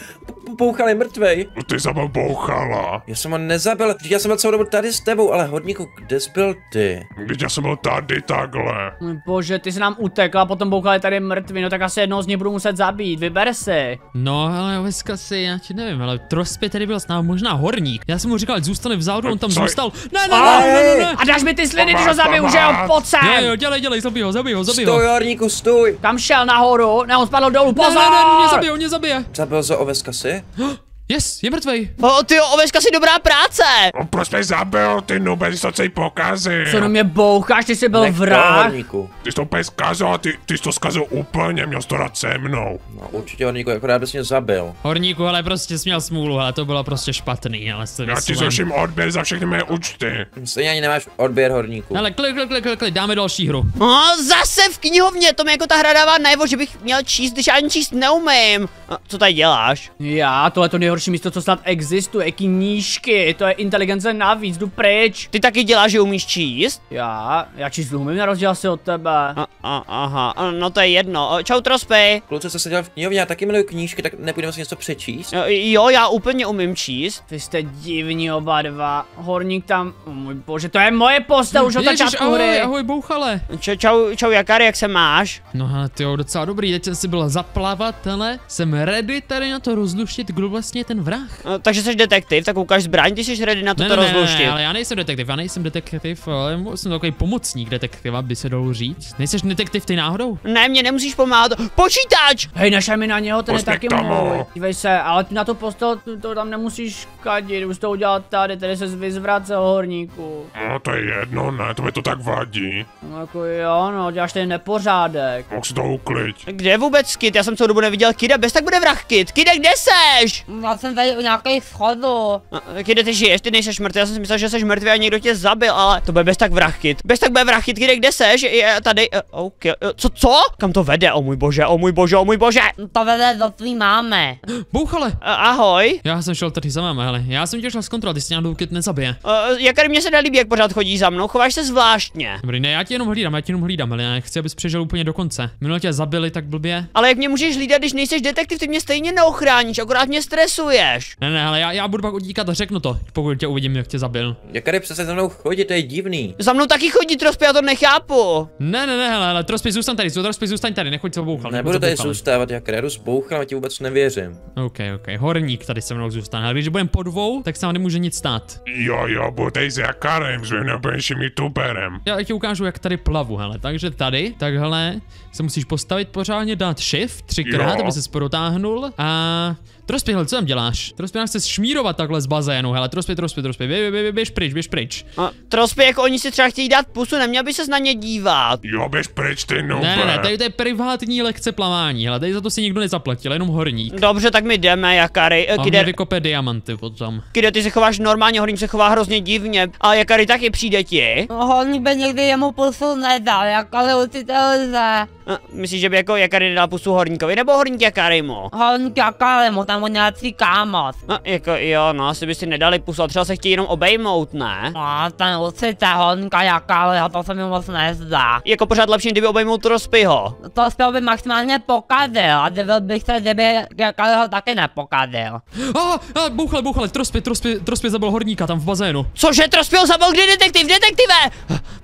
Bouchal je mrtvej. No Ty zabil bouchala. Já jsem ho nezabil, vždyť já jsem byl celou dobu tady s tebou, ale hodníku, kde jsi byl ty? Když já jsem byl tady takhle. Můj bože, ty jsi nám utekl a potom Boukal je tady mrtvý, no tak asi jednoho z nich budu muset zabít, vyber si. no, ale Oveskasi, já ti nevím, ale Trospě tady byl s námi možná horník. Já jsem mu říkal, ať zůstane vzadu, on tam Co? zůstal. Ne, ne, ne, ne, ne, ne. A dáš mi ty sliny, ho zabiju, že jo, pojď Jo, sem. jo, dělej, dělej, zabij ho, zabij ho, zabij ho. Stůj, horníku, stůj! Kam šel nahoru? Ne, on spadl dolů, Ne, pozor! ne, ne, mě zabije, mě zabije. Zabil za Oveska si? Yes, je mrtvej. O, ty oveska si dobrá práce. No proč mě zabil, ty nube, ty jsi to celý pokazil. Co do mě boucháš, ty jsi byl Nech vrah. horníku. Ty jsi to úplně zkazil a ty, ty jsi to zkazil úplně, měl jsi to dát se mnou. No určitě horníku, akorát bys mě zabil. Horníku, ale prostě směl smůlu, ale to bylo prostě špatný, ale se Já ti zruším odběr za všechny mé účty. Stejně ani nemáš odběr horníku. Hele, klik, klik, klik, klik, klik, dáme další hru. O, zase v knihovně, to mi jako ta hra dává najevo, že bych měl číst, když já ani číst neumím. A co tady děláš? Já, tohle to nejhorší místo, co snad existuje, jaký nížky, to je inteligence navíc, jdu pryč. Ty taky děláš, že umíš číst? Já, já číst umím na rozdíl asi od tebe. A, a, aha, a, no to je jedno. Čau Trospy. Kluci, co seděl v knihovně, já taky miluji knížky, tak nepůjdeme si něco přečíst? Jo, Jo, já úplně umím číst. Vy jste divní oba dva. Horník tam, oh můj bože, to je moje postel už od začátku ahoj, hry. ahoj, bouchale. Čau, čau, čau Jakary, jak se máš? No hele, ty jo, docela dobrý, teď jsem si byl zaplavat, ale jsem ready tady na to rozluštit, kdo vlastně ten vrah. No, takže jsi detektiv, tak ukáž zbraň, ty jsi ready na to Ne, to ne, ne, ne, ale já nejsem detektiv, já nejsem detektiv, ale jsem takový pomocník detektiva, by se dalo říct. Nejseš detektiv ty náhodou? Ne, mě nemusíš pomáhat. Počítač! Hej, našel mi na něho, ten je taky můj. Dívej se, ale ty na to postel, to, tam nemusíš kadit, už to udělat tady, tady se vyzvracel horníku. No to je jedno, ne, to mi to tak vadí. No jako jo, no, děláš tady nepořádek. Mohl si to uklid. Kde je vůbec Kid? Já jsem celou dobu neviděl Kida, bez tak bude vrah Kid. Kide, kde seš? Já jsem tady u nějakých schodů. Kide, ty žiješ, ty nejseš mrtvý, já jsem si myslel, že jsi mrtvý a někdo tě zabil, ale to bude bez tak vrah Kid. Bez tak bude vrah Kid, Kide, kde seš? Je tady, uh, OK, uh, co, co? Kam to vede? O můj bože, o můj bože, o můj bože. To vede do tvý máme. Bouchale! Uh, ahoj. Já jsem šel tady za vámi, hele, já jsem tě šel zkontrolovat, jestli nějakou kit nezabije. Uh, Jakary, mě se nelíbí, jak pořád chodí za mnou, chováš se zvláštně. Dobrý, ne, já tě jenom hlídám, já tě jenom hlídám, ale já nechci, abys přežil úplně do konce. Minule tě zabili tak blbě. Ale jak mě můžeš hlídat, když nejseš detektiv, ty mě stejně neochráníš, akorát mě stresuješ. Ne, ne, ale já, já budu pak utíkat a řeknu to, pokud tě uvidím, jak tě zabil. Jakary přece za mnou chodí, to je divný. Za mnou taky chodí trospy, já to nechápu. Ne, ne, ne, hele, ale Trospy, zůstaň tady, Trospy, zůstaň tady, nechoď se bouchal. Nebudu tady zůstávat, jak jdu zbouchal, a ti vůbec nevěřím. OK, OK, horník tady se mnou zůstane, ale když budeme po dvou, tak se vám nemůže nic stát. Jo, jo, budu tady s Jakarem, s mým nejbližším youtuberem. Já ti ukážu, jak tady plavu, hele, takže tady, takhle, se musíš postavit pořádně, dát shift třikrát, Jo. aby se protáhnul a Trospě, hele, co tam děláš? Trospě nás chce šmírovat takhle z bazénu, hele, trospě, trospě, trospě, bě, bě, bě, běž pryč, běž pryč. A, Trospy, jako oni si třeba chtějí dát pusu, neměl by ses na ně dívat. Jo, běž pryč, ty nube. Ne, ne, ne, tady to je privátní lekce plavání, hele, tady za to si nikdo nezaplatil, jenom horník. Dobře, tak my jdeme, Jakary. A mě Kide, vykope diamanty potom. Kide, ty se chováš normálně, Horník se chová hrozně divně. A Jakary taky přijde ti. No, Horník by nikdy jemu pusu nedal, jak ale určitě lze. A, Myslíš, že by jako Jakary nedal pusu Horníkovi, nebo Horník Jakarymu? Horník jak ale mu tam on nějaký kámoš. No, jako jo, no, asi by si nedali pusu, a třeba se chtějí jenom obejmout, ne? No, ten určitě horníka jak ale to se mi moc nezdá. Jako pořád lepší, kdyby obejmout Trospyho. To spěl by maximálně pokazil a divil bych se, kdyby jak ale ho taky nepokazil. A, a bouchle, bouchle, trospě, trospě, trospě zabil horníka tam v bazénu. Cože, Trospyho zabil kdy detektiv, detektive!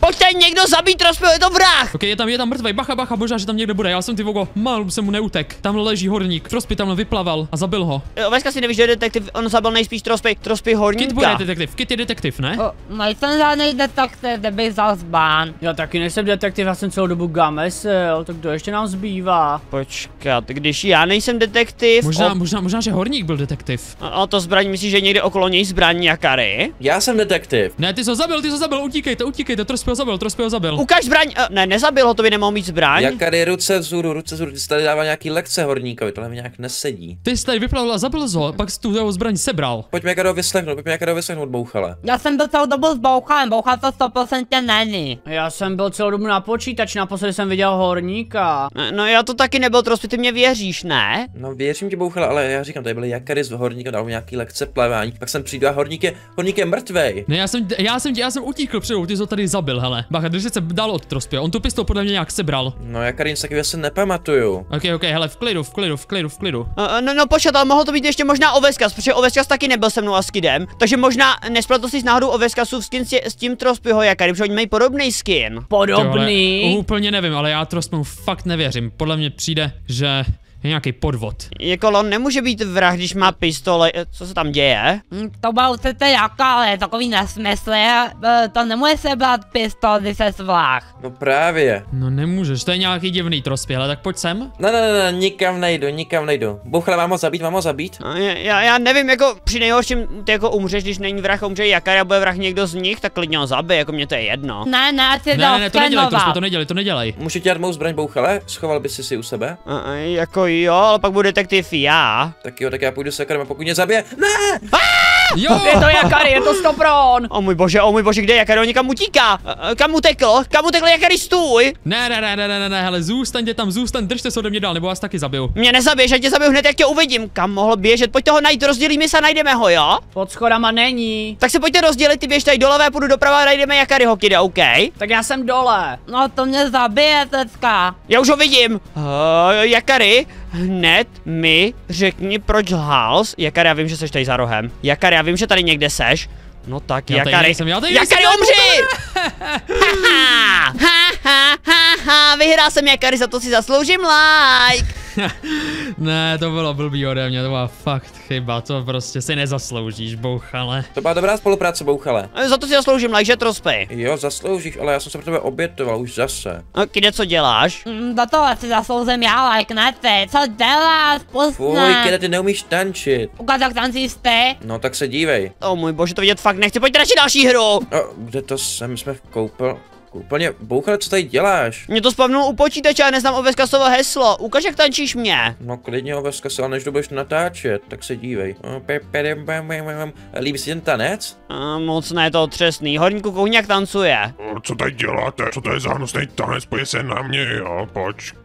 Pojďte někdo zabít Trospyho, je to vrah! Ok, je tam, je tam mrtvý, bacha, bacha, možná, že tam někde bude, já jsem ty vogo, mal jsem mu neutek. Tam leží horník, trospě tam vyplaval a zabil ho. Jo, Veska si nevíš, že detektiv, on zabil nejspíš Trospy, Trospy Kit bude Horníka. detektiv, Kit je detektiv, ne? O, nejsem žádný detektiv, kdybych zazbán. Já taky nejsem detektiv, já jsem celou dobu gamesel, tak kdo ještě nám zbývá? Počkat, když já nejsem detektiv, Možná, o, možná, možná, že horník byl detektiv. a, a to zbraň, myslíš, že někde okolo něj zbraň Jakary? Já jsem detektiv. Ne, ty jsi ho zabil, ty jsi ho zabil, utíkejte, utíkejte, trospě ho zabil, trospě ho zabil. Ukaž zbraň, a, ne, nezabil ho, to by nemohl mít zbraň. Jak tady ruce vzhůru, ruce vzhůru, ty jsi tady dával nějaký lekce horníkovi, tohle mi nějak nesedí. Ty jsi tady vyplavil a zabil ho, pak jsi tu jeho zbraň sebral. Pojďme Jakaro vyslechnout, pojďme Jakaro vyslechnout, bouchale. Já jsem byl celou dobu s Bouchalem, Bouchal to 100% není. Já jsem byl celou dobu na počítači, naposledy jsem viděl horníka. Ne, No já to taky nebyl, Trospy, ty mě věříš, ne? No věřím ti, bouchale, ale já říkám, tady byly Jakary z horníka, dal nějaký lekce plavání, pak jsem přijdu a horník je, horník je mrtvej. Ne, já jsem, já jsem, já jsem utíkl před ty jsi ho tady zabil, hele. Bacha, drž se dál od trospě, on tu pistol podle mě nějak sebral. No Jakary nic takového se nepamatuju. Ok, ok, hele, v klidu, v klidu, v klidu, v klidu. A, No, no počkat, ale mohlo to být ještě možná Oveskas, protože Oveskas taky nebyl se mnou a s Kidem, takže možná nespletl si s náhodou Oveskasův skin s, s tím Trospyho Jakary, protože oni mají podobný skin. Podobný. Tyhle, úplně nevím, ale já trospěmu fakt nevěřím. Podle mě přijde, že je nějaký podvod. Jako on nemůže být vrah, když má pistole, co se tam děje? Hm, To byl určitě jak ale takový nesmysl, eh, to nemůže se brát pistol, když se svách. No právě. No nemůžeš, to je nějaký divný trospě, ale tak pojď sem. Ne, ne, ne, ne, nikam nejdu, nikam nejdu. Bouchale, mám ho zabít, mám ho zabít? A Já, já, já nevím, jako při nejhorším ty jako umřeš, když není vrah, umře Jakary a bude vrah někdo z nich, tak klidně ho zabij, jako mě to je jedno. Ne, ne, si Ne, ne, ne, to nedělej, skenovat. to nedělej, to nedělej. Můžu ti dát mou zbraň, bouchale? Schoval by si si u sebe? A, a, jako jo, ale pak bude detektiv já. Tak jo, tak já půjdu s Jakarem a pokud mě zabije. Ne! Jo! Je to Jakary, je to stopron. O můj bože, o můj bože, kde Jakary, on někam utíká. A, a, kam utekl? Kam utekl Jakary, stůj! Ne, ne, ne, ne, ne, ne, ne, hele, zůstaňte tam, zůstaň, držte se ode mě dál, nebo vás taky zabiju. Mě nezabiješ, já tě zabiju hned, jak tě uvidím. Kam mohl běžet? Pojďte ho najít, rozdělíme se a najdeme ho, jo? Pod schodama není. Tak se pojďte rozdělit, ty běž tady doleva, já půjdu doprava a najdeme Jakaryho, kide, OK? Tak já jsem dole. No to mě zabije teďka. Já už ho vidím. Uh, Jakary, hned mi řekni, proč lhals. Jakary, já vím, že seš tady za rohem. Jakary, já vím, že tady někde seš. No tak, Já Jakary. nejsem, já tady Jakary, umři! ha, ha, ha, ha, ha, vyhrál jsem Jakary, za to si zasloužím like. Ne, to bylo blbý ode mě, to byla fakt chyba, to prostě si nezasloužíš, bouchale. To byla dobrá spolupráce, bouchale. Eh, Za to si zasloužím like, že trospy. Jo, zasloužíš, ale já jsem se pro tebe obětoval už zase. Uh, Kide, co děláš? Hm, Do toho si zaslouzím já, like ne ty. Co děláš? Pust Fuj, mě. kede, ty neumíš tančit. Ukáž, jak tancíš ty. No tak se dívej. O můj bože, to vidět fakt nechci, pojďte radši další hru. O, kde to jsem, jsme v koupel... Koupelně, bouchale, co tady děláš? Mě to spavnul u počítače a neznám Oveskasovo heslo. Ukaž, jak tančíš mě. No klidně ale než to budeš natáčet, tak se dívej. O, pe- pedem, bam, bam, bam. Líbí si ten tanec? A moc ne, to otřesný. Horníku koukni, jak tancuje. O, Co tady děláte? Co to je za hnusný tanec? Pojď se na mě, jo, počkej.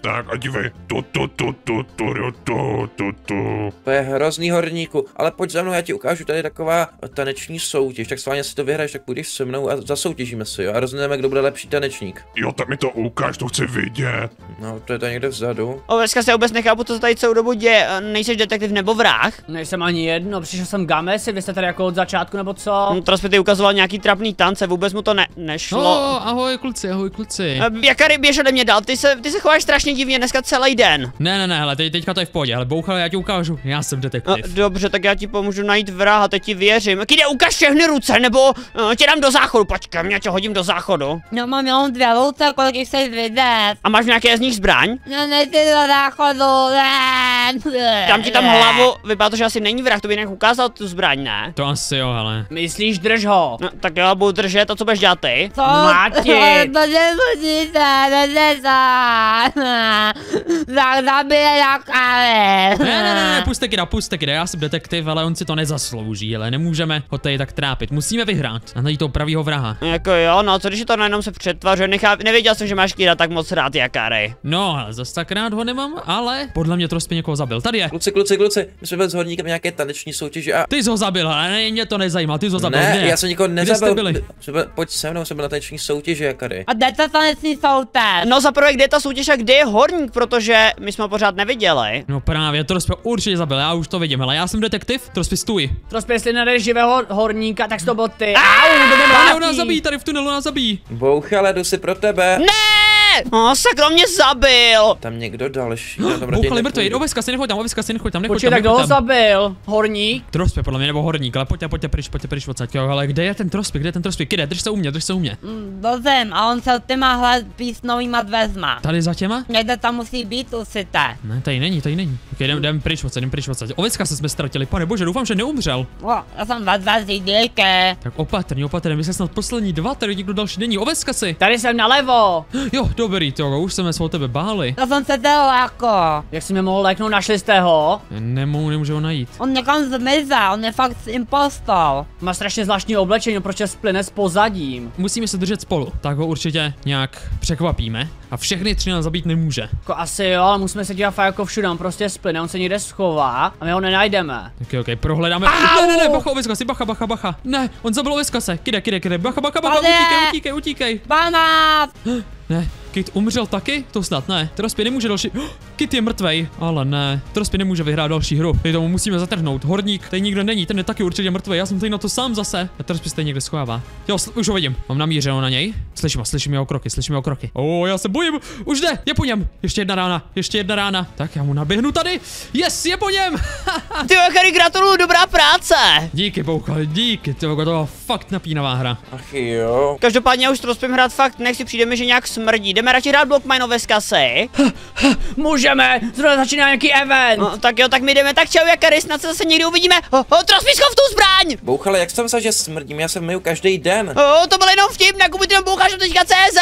Tak a dívej. Tu, tu, tu, tu, tu, tu, tu, tu, tu. To je hrozný horníku, ale pojď za mnou, já ti ukážu, tady je taková taneční soutěž, tak sválně si to vyhraješ, tak půjdeš se mnou a zasoutěžíme si, jo, a rozhodneme, kdo bude lepší tanečník. Jo, tak mi to ukáž, to chci vidět. No, to je to někde vzadu. Oveska se vůbec nechápu, co se tady celou dobu děje. A Nejseš detektiv nebo vrah? Nejsem ani jedno, přišel jsem gamesi, vy jste tady jako od začátku nebo co? Hm, Trospy ty ukazoval nějaký trapný tance, vůbec mu to ne nešlo. No, ahoj kluci, ahoj kluci. Eh, Jakary, běž ode mě dál, ty se, ty se chováš strašně divně dneska celý den. Ne, ne, ne, hele, teď, teďka to je v pohodě, ale bouchal, já ti ukážu, já jsem No, detektiv. dobře, tak já ti pomůžu najít vraha, teď ti věřím. Kide, ukaž všechny ruce, nebo uh, tě dám do záchodu. Počkej, mě tě hodím do záchodu. No mám jenom dvě ruce, kolik chceš vidět? A máš nějaké z nich zbraň? No nejsi do záchodu, ne. Dám ti tam hlavu, vypadá to, že asi není vrah, to by jinak ukázal tu zbraň, ne? To asi jo, ale. Myslíš, drž ho. No, tak já budu držet, a co budeš dělat ty? Co? Mlátit. To nemusíte, nemusíte. Tak zabije jak ale. Ne, ne, ne, ne, puste kida, puste kida, já jsem detektiv, ale on si to nezaslouží, ale nemůžeme ho tady tak trápit. Musíme vyhrát a najít toho pravýho vraha. Jako jo, no, co když je to najednou se přetvařuje, nechá, nevěděl jsem, že máš Kira tak moc rád, Jakary. No, ale zas tak rád ho nemám, ale podle mě Trospy někoho zabil. Tady je. Kluci, kluci, kluci, my jsme byli s horníkem nějaké taneční soutěže a Ty jsi ho zabil, ale ne, mě to nezajímá, ty jsi ho zabil. ne, kde? já jsem nikoho Kde jste nezabil. byli? Jsme byli, pojď se mnou, jsem byl na taneční soutěži, jakary. A kde to taneční soutěž? No za prvé, kde je ta soutěž a kde je horník, protože my jsme ho pořád neviděli. No právě, Trospy určitě zabil, já už to vidím, ale já jsem detektiv, Trospy stůj. Prostě jestli najdeš živého horníka, tak to byl ty. Au, to mě nás zabíjí, tady v tunelu nás zabíjí. Bouchale, jdu si pro tebe. Ne! No, sakro mě zabil! Tam někdo další. raději Bouchali mrtvý, nepůjdu. oveska si nechoď tam, oveska si nechoď tam, nechoď Počkej, tam, tak kdo ho zabil? Horník? Trospy podle mě, nebo horník, ale pojďte, pojďte pryč, pojďte pryč odsaď, jo, ale kde je ten Trospy, kde je ten Trospy, kde, drž se u mě, drž se u mě. Do zem a on se těmahle písnovýma dveřma. Tady za těma? Někde tam musí být určitě. Ne, tady není, tady není. Ok, jdem, jdem pryč odsaď, jdem pryč odsaď. Ovecka se jsme ztratili, pane bože, doufám, že neumřel. O, já jsem díky. Tak opatrně, opatrně, my jsme snad poslední dva, tady nikdo další není. Ovecka si! Tady jsem nalevo. Jo, dobrý, to už jsme se o tebe báli. To jsem se dělal jako. Jak jsi mě mohl léknout, našli jste ho? Nemůžu, nemůžu ho najít. On někam zmizel, on je fakt impostor. Má strašně zvláštní oblečení, proč je splyne s pozadím. Musíme se držet spolu, tak ho určitě nějak překvapíme. A všechny tři nás zabít nemůže. Jako asi jo, ale musíme se dívat fakt jako všude, on prostě splyne, on se někde schová a my ho nenajdeme. Ok, ok, prohledáme. Au! Ne, ne, ne, bacha, Ovecka si, bacha, bacha, bacha. Ne, on zabil Ovecka se. Kide, kide, kide, bacha, bacha, bacha, utíkej, utíkej, utíkej. Banát! Ne, Kit umřel taky? To snad ne. Trospy nemůže další... Kit je mrtvej, ale ne. Trospy nemůže vyhrát další hru. Teď tomu musíme zatrhnout. Horník, tady nikdo není, ten je taky určitě mrtvej. Já jsem tady na to sám zase. A Trospy se tady někde schovává. Jo, už ho vidím. Mám namířeno na něj. Slyším ho, slyším jeho kroky, slyším jeho kroky. O, já se bojím. Už jde, je po něm. Ještě jedna rána, ještě jedna rána. Tak já mu naběhnu tady. Yes, je po něm. Ty Jakary, gratuluju, dobrá práce! díky, Bouchal, díky. To byla fakt napínavá hra. Ach jo. Každopádně já už to rozpím hrát fakt, nechci přijde mi, že nějak smrdí. Jdeme radši hrát Blockminové zkasy. Můžeme, zrovna začíná nějaký event. No, tak jo, tak my jdeme, tak čau Jakary, snad se zase někdy uvidíme. O, o trospiskov tu zbraň! Bouchale, jak jsem se, že smrdím, já se myju každý den. O, to byl jenom vtip, na bouchaš.cz